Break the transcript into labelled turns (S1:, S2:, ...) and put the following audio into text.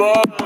S1: Bye.